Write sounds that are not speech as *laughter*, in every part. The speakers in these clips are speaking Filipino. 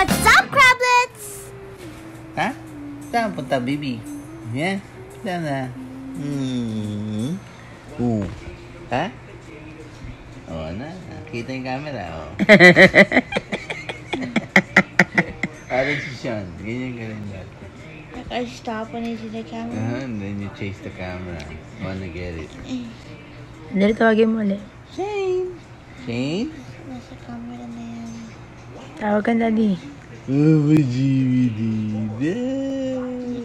What's up, Crablets? Ha? Saan punta, baby? Yan? Saan na? Hmm. Oo. Ha? Oo na. Nakita yung camera, oh. *laughs* Parang si Sean. Ganyan ka rin dati. I stop when I see the camera. Uh-huh, and then you chase the camera. Wanna get it. Dali, tawagin mo ulit. Shane! Shane? Nasa camera na yan. Tahu kan tadi? oh jiwidi?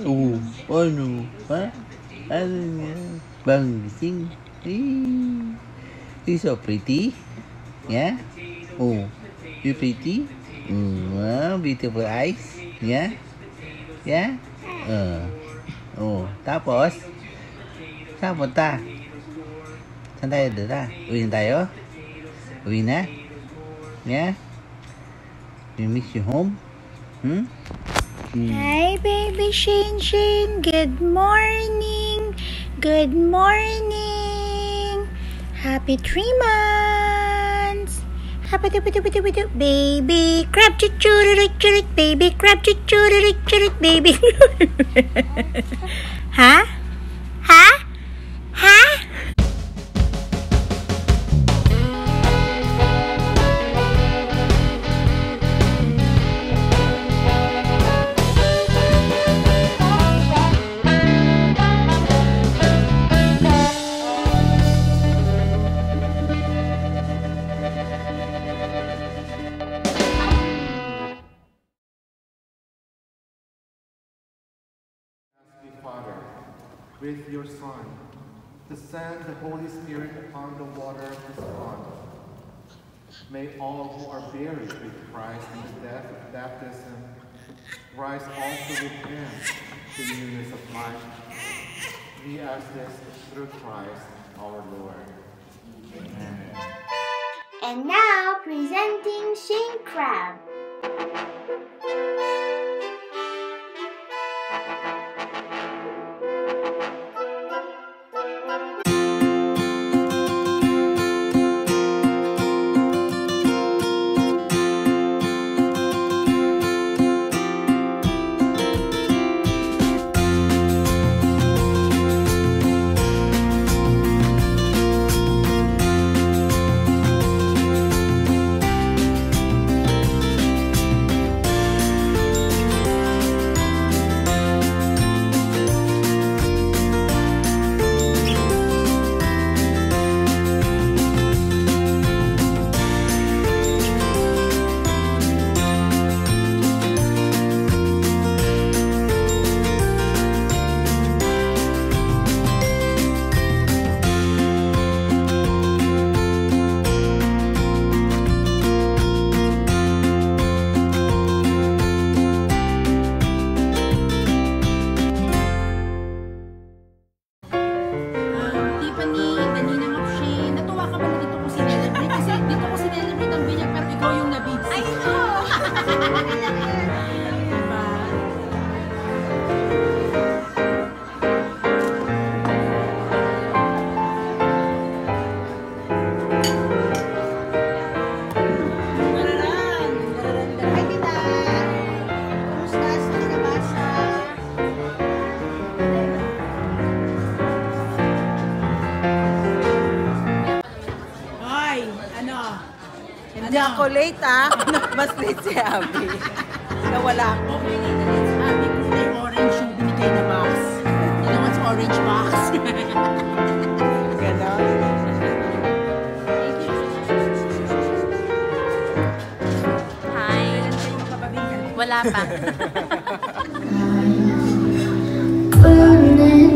Oh, oh so pretty. Yeah? Oh, you pretty? Wow, beautiful eyes. Yeah? Yeah? Uh. Oh, tapos? Tapos ta? Saan tayo tayo? Oh. Na? Ya? Yeah? You miss your home? Hmm? Hi, baby Shane Shane. Good morning. Good morning. Happy three months. Happy do do do do baby crab chut chut baby crab chut chut baby. *laughs* Huh? With your Son, to send the Holy Spirit upon the water of this pond. May all who are buried with Christ in the death of baptism rise also with him to newness of life. We ask this through Christ our Lord. Amen. And now presenting Shane Crab. Ano? Hindi ako late ah. *laughs* Mas late si Abby. Nawala ako. Okay, na yung orange yung binigay na box. Know what's orange box? *laughs* Ganon. Hi. Wala pa. *laughs* Burning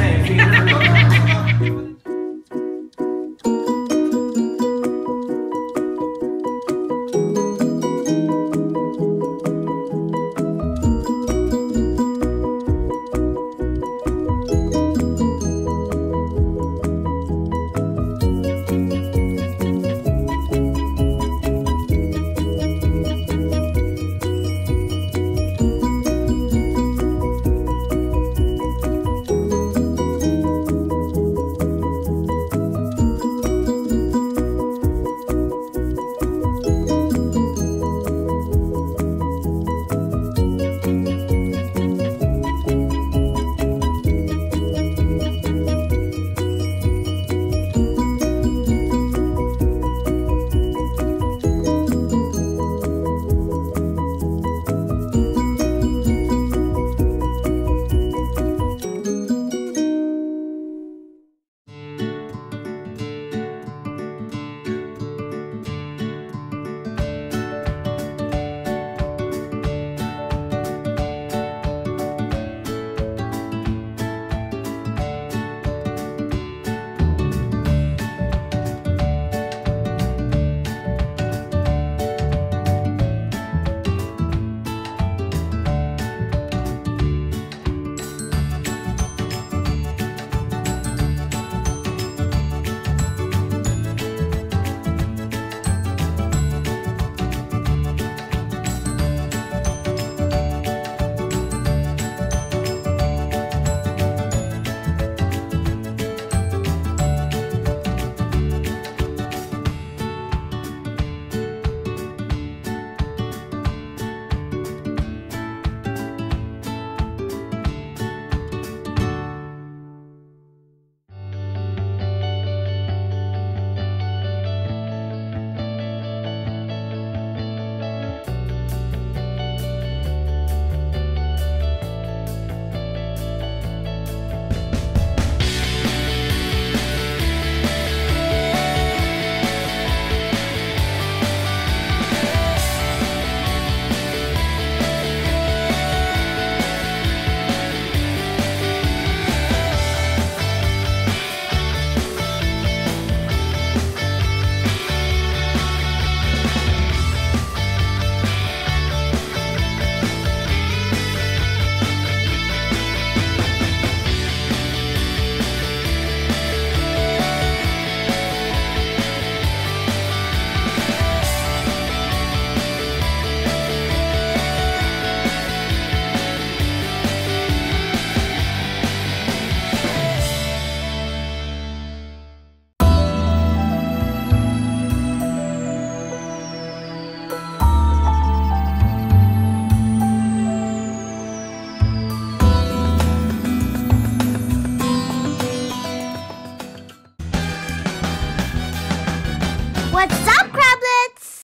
Hey.